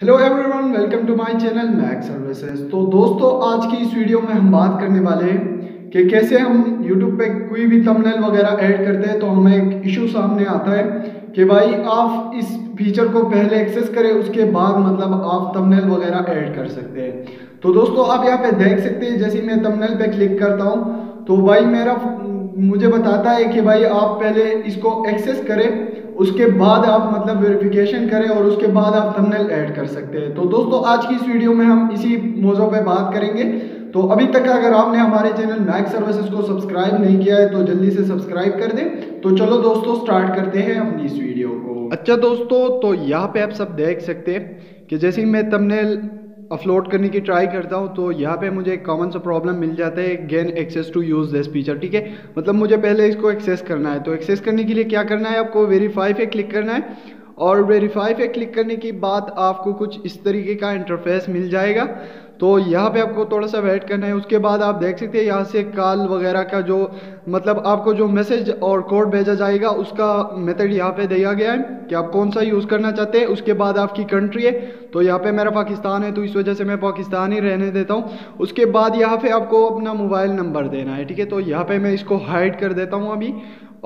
Hello everyone welcome to my channel Mac services तो दोस्तों, आज की इस वीडियो में हम बात करने वाले हैं कि कैसे हम यूट्यूब पे कोई भी थंबनेल वगैरह ऐड करते हैं तो हमें एक इशू सामने आता है कि भाई आप इस फीचर को पहले एक्सेस करें, उसके बाद मतलब आप थंबनेल वगैरह ऐड कर सकते हैं। तो दोस्तों, आप यहाँ पे देख सकते हैं, जैसे मैं थंबनेल पे क्लिक करता हूँ तो भाई मेरा मुझे बताता है कि भाई आप पहले इसको एक्सेस करें, उसके बाद आप मतलब वेरिफिकेशन करें और उसके बाद आप थंबनेल ऐड कर सकते हैं। तो दोस्तों, आज की इस वीडियो में हम इसी मौजों पे बात करेंगे। तो अभी तक अगर आपने हमारे चैनल मैक सर्विसेज़ को सब्सक्राइब नहीं किया है तो जल्दी से सब्सक्राइब कर दें। तो चलो दोस्तों स्टार्ट करते हैं अपनी इस वीडियो को। अच्छा दोस्तों तो यहाँ पे आप सब देख सकते हैं कि जैसे ही मैं थंबनेल अपलोड करने की ट्राई करता हूँ तो यहाँ पे मुझे एक कॉमन सा प्रॉब्लम मिल जाता है gain access to use this feature ठीक है? मतलब मुझे पहले इसको एक्सेस करना है तो एक्सेस करने के लिए क्या करना है, आपको वेरीफाई पे क्लिक करना है, और वेरीफाई पे क्लिक करने के बाद आपको कुछ इस तरीके का इंटरफेस मिल जाएगा। तो यहाँ पे आपको थोड़ा सा वेट करना है। उसके बाद आप देख सकते हैं यहाँ से कॉल वगैरह का जो मतलब आपको जो मैसेज और कोड भेजा जाएगा, उसका मेथड यहाँ पे दिया गया है कि आप कौन सा यूज़ करना चाहते हैं। उसके बाद आपकी कंट्री है। तो यहाँ पे मेरा पाकिस्तान है तो इस वजह से मैं पाकिस्तान ही रहने देता हूँ। उसके बाद यहाँ पे आपको अपना मोबाइल नंबर देना है, ठीक है? तो यहाँ पे मैं इसको हाइड कर देता हूँ अभी।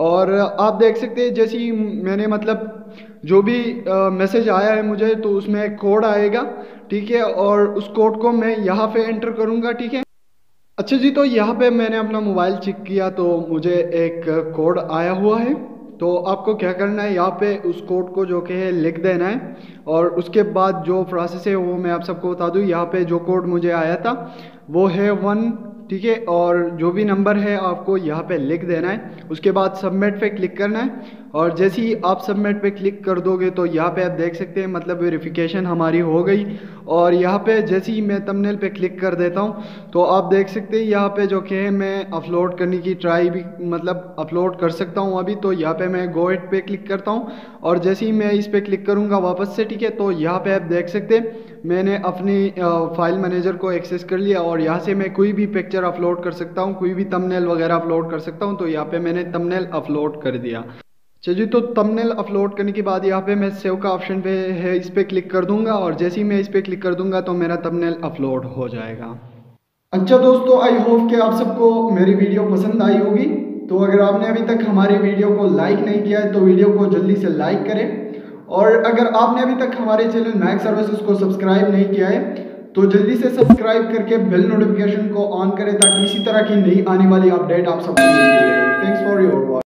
और आप देख सकते हैं, जैसे मैंने मतलब जो भी मैसेज आया है मुझे तो उसमें कोड आएगा। ठीक है, और उस कोड को मैं यहाँ पे एंटर करूँगा, ठीक है? अच्छा जी तो यहाँ पे मैंने अपना मोबाइल चेक किया तो मुझे एक कोड आया हुआ है। तो आपको क्या करना है, यहाँ पे उस कोड को जो कि है, लिख देना है, और उसके बाद जो प्रोसेस है, वो मैं आप सबको बता दूँ। यहाँ पे जो कोड मुझे आया था वो है वन ठीक है? और जो भी नंबर है, आपको यहाँ पे लिख देना है। उसके बाद सबमिट पे क्लिक करना है। और जैसे ही आप सबमिट पे क्लिक कर दोगे तो यहाँ पे आप देख सकते हैं मतलब वेरिफिकेशन हमारी हो गई। और यहाँ पे जैसे ही मैं तमनेल पे क्लिक कर देता हूँ तो आप देख सकते हैं, यहाँ पे जो कि है, मैं अपलोड करने की ट्राई भी मतलब अपलोड कर सकता हूँ अभी। तो यहाँ पे मैं गो इट पे क्लिक करता हूँ। और जैसे ही मैं इस पर क्लिक करूँगा वापस से, ठीक है? तो यहाँ पर आप देख सकते हैं मैंने अपनी फ़ाइल मैनेजर को एक्सेस कर लिया और यहाँ से मैं कोई भी पिक्चर अपलोड कर सकता हूँ, कोई भी तमनेल वगैरह अपलोड कर सकता हूँ तो यहाँ पे मैंने तमनेल अपलोड कर दिया। चलिए तो तमनेल अपलोड करने के बाद यहाँ पे मैं सेव का ऑप्शन पे है, इस पर क्लिक कर दूँगा और जैसे ही मैं इस पर क्लिक कर दूँगा तो मेरा तमनेल अपलोड हो जाएगा। अच्छा दोस्तों आई होप कि आप सबको मेरी वीडियो पसंद आई होगी। तो अगर आपने अभी तक हमारी वीडियो को लाइक नहीं किया है तो वीडियो को जल्दी से लाइक करें। और अगर आपने अभी तक हमारे चैनल मैक सर्विसेज़ को सब्सक्राइब नहीं किया है तो जल्दी से सब्सक्राइब करके बेल नोटिफिकेशन को ऑन करें ताकि इसी तरह की नई आने वाली अपडेट आप सबको थैंक्स फॉर योर वॉच